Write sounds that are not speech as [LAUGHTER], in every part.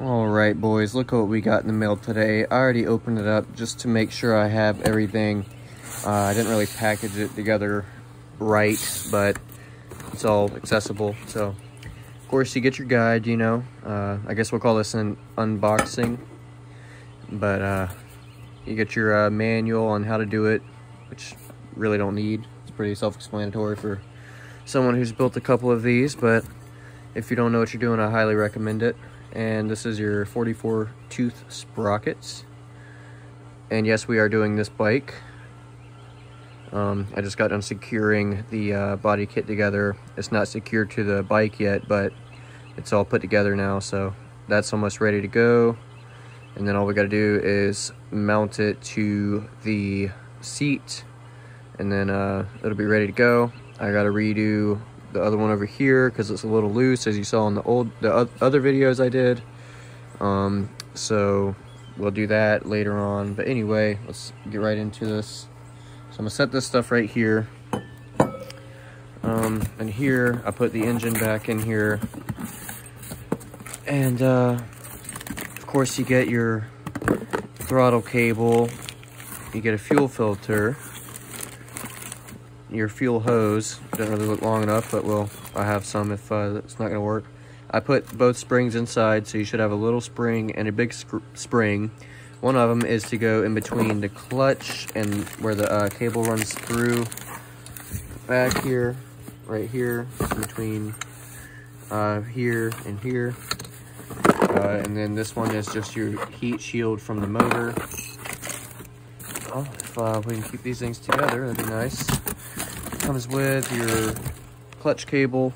All right, boys, look what we got in the mail today. I already opened it up just to make sure I have everything. Uh, I didn't really package it together right, but it's all accessible. So, of course, you get your guide, you know. Uh, I guess we'll call this an unboxing. But uh, you get your uh, manual on how to do it, which really don't need. It's pretty self-explanatory for someone who's built a couple of these, but if you don't know what you're doing, I highly recommend it and this is your 44 tooth sprockets. And yes we are doing this bike. Um, I just got done securing the uh, body kit together. It's not secured to the bike yet but it's all put together now so that's almost ready to go. And then all we got to do is mount it to the seat and then uh, it'll be ready to go. I got to redo the other one over here because it's a little loose as you saw in the old the other videos I did. Um, so we'll do that later on. But anyway let's get right into this. So I'm gonna set this stuff right here. Um, and here I put the engine back in here. And uh, of course you get your throttle cable. You get a fuel filter your fuel hose. Doesn't really look long enough, but well, I have some if uh, it's not gonna work. I put both springs inside, so you should have a little spring and a big spring. One of them is to go in between the clutch and where the uh, cable runs through. Back here, right here, between uh, here and here. Uh, and then this one is just your heat shield from the motor. If uh, we can keep these things together, that'd be nice comes with your clutch cable.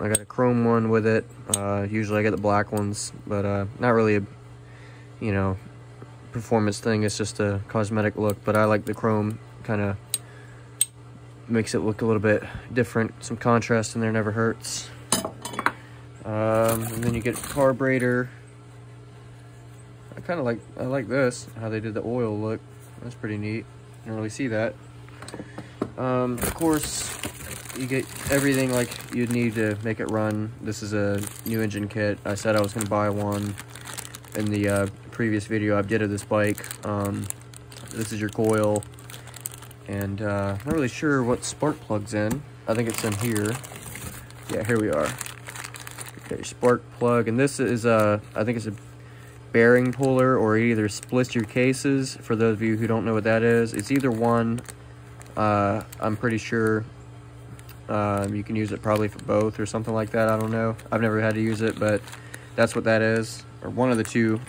I got a chrome one with it. Uh, usually I get the black ones, but uh, not really a, you know, performance thing. It's just a cosmetic look, but I like the chrome. Kind of makes it look a little bit different. Some contrast in there never hurts. Um, and then you get carburetor. I kind of like, I like this, how they did the oil look. That's pretty neat. I don't really see that. Um, of course, you get everything like you'd need to make it run. This is a new engine kit. I said I was going to buy one in the uh, previous video I did of this bike. Um, this is your coil. And uh, not really sure what spark plug's in. I think it's in here. Yeah, here we are. Okay, spark plug. And this is, uh, I think it's a bearing puller or either splits your cases. For those of you who don't know what that is, it's either one uh, I'm pretty sure um, you can use it probably for both or something like that. I don't know. I've never had to use it, but that's what that is. Or one of the two.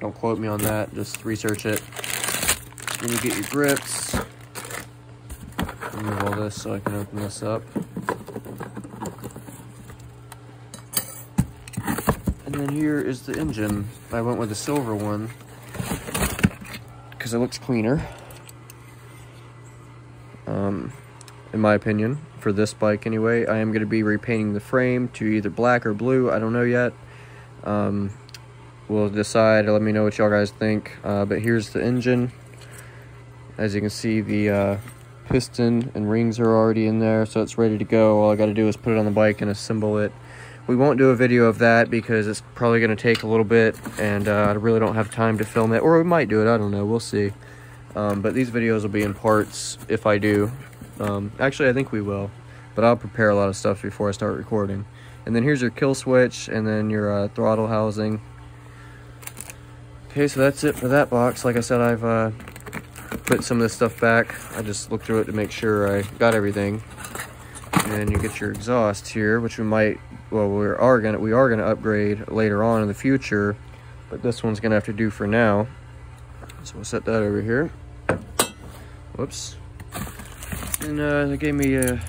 Don't quote me on that. Just research it. Then you get your grips. Remove all this so I can open this up. And then here is the engine. I went with the silver one because it looks cleaner um, in my opinion, for this bike anyway. I am going to be repainting the frame to either black or blue. I don't know yet. Um, we'll decide. Let me know what y'all guys think. Uh, but here's the engine. As you can see, the uh, piston and rings are already in there, so it's ready to go. All I got to do is put it on the bike and assemble it. We won't do a video of that because it's probably going to take a little bit, and uh, I really don't have time to film it. Or we might do it. I don't know. We'll see. Um, but these videos will be in parts if I do. Um, actually, I think we will. But I'll prepare a lot of stuff before I start recording. And then here's your kill switch and then your uh, throttle housing. Okay, so that's it for that box. Like I said, I've uh, put some of this stuff back. I just looked through it to make sure I got everything. And you get your exhaust here, which we might, well, we are gonna we are gonna upgrade later on in the future, but this one's gonna have to do for now. So we'll set that over here. Whoops. And uh, they gave me a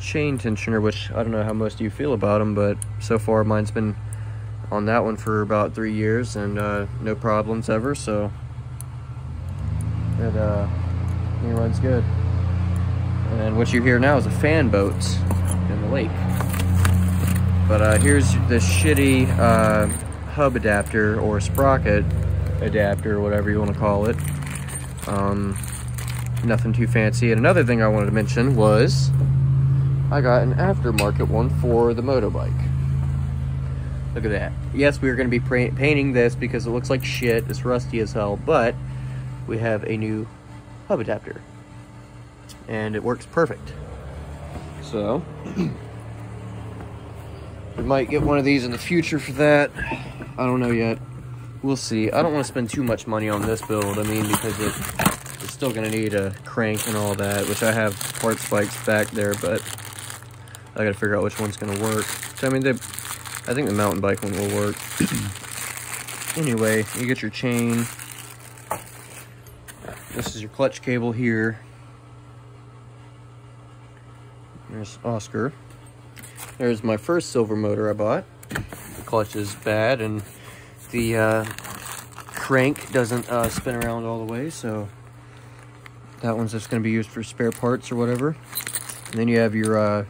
chain tensioner, which I don't know how most of you feel about them, but so far mine's been on that one for about three years and uh, no problems ever, so it, uh, it runs good. And what you hear now is a fan boat in the lake. But uh, here's the shitty uh, hub adapter or sprocket adapter, whatever you want to call it. Um, nothing too fancy. And another thing I wanted to mention was I got an aftermarket one for the motorbike. Look at that. Yes, we are going to be painting this because it looks like shit. It's rusty as hell, but we have a new hub adapter. And it works perfect. So, [CLEARS THROAT] we might get one of these in the future for that. I don't know yet. We'll see. I don't want to spend too much money on this build. I mean, because it, it's still going to need a crank and all that, which I have part spikes back there, but I got to figure out which one's going to work. So, I mean, they I think the mountain bike one will work. [CLEARS THROAT] anyway, you get your chain. This is your clutch cable here. There's Oscar. There's my first silver motor I bought. The clutch is bad and the uh, crank doesn't uh, spin around all the way, so that one's just going to be used for spare parts or whatever. And then you have your uh,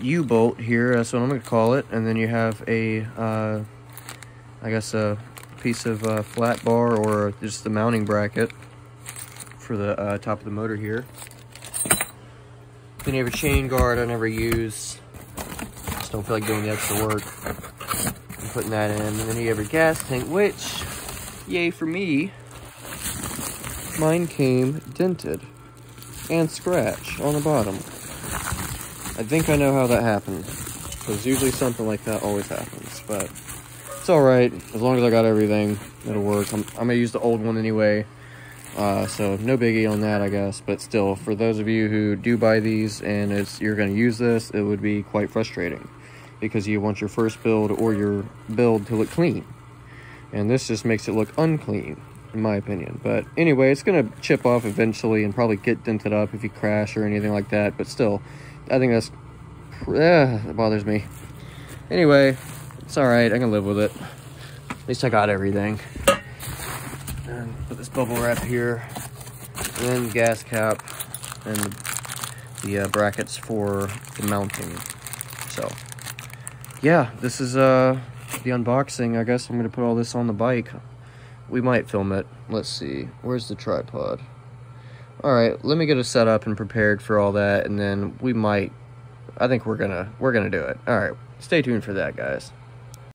U-bolt here, that's what I'm going to call it. And then you have a, uh, I guess a piece of uh, flat bar or just the mounting bracket for the uh, top of the motor here. Then you have a chain guard I never use. Just don't feel like doing the extra work. I'm putting that in. And then you have your gas tank, which, yay for me, mine came dented and scratched on the bottom. I think I know how that happened. Because usually something like that always happens. But it's alright. As long as I got everything, it'll work. I'm, I'm going to use the old one anyway. Uh, so no biggie on that, I guess. But still, for those of you who do buy these and it's you're going to use this, it would be quite frustrating. Because you want your first build or your build to look clean. And this just makes it look unclean, in my opinion. But anyway, it's going to chip off eventually and probably get dented up if you crash or anything like that. But still, I think that's, yeah, it bothers me. Anyway, it's all right. I can live with it. At least I got everything. And put this bubble wrap here. And then gas cap and the uh, brackets for the mounting. So, yeah, this is uh, the unboxing. I guess I'm going to put all this on the bike. We might film it. Let's see. Where's the tripod? all right let me get it set up and prepared for all that and then we might i think we're gonna we're gonna do it all right stay tuned for that guys